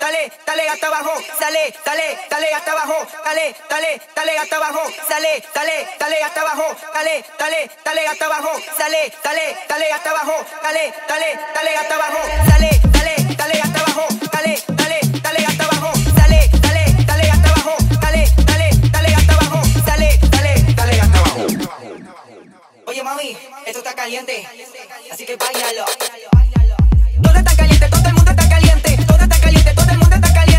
dale, dale, dale hasta abajo, sale, dale, dale hasta abajo, dale, dale, dale hasta abajo, sale, dale, dale hasta abajo, dale, dale, dale hasta abajo, sale, dale, dale hasta abajo, dale, dale, dale hasta abajo, sale, dale, dale hasta abajo, dale, dale, dale hasta abajo, sale, dale, dale hasta abajo, dale, dale, dale hasta abajo, sale, dale, dale hasta abajo. Oye mami, esto está caliente, así que bailalo. No está caliente, todo el mundo está caliente.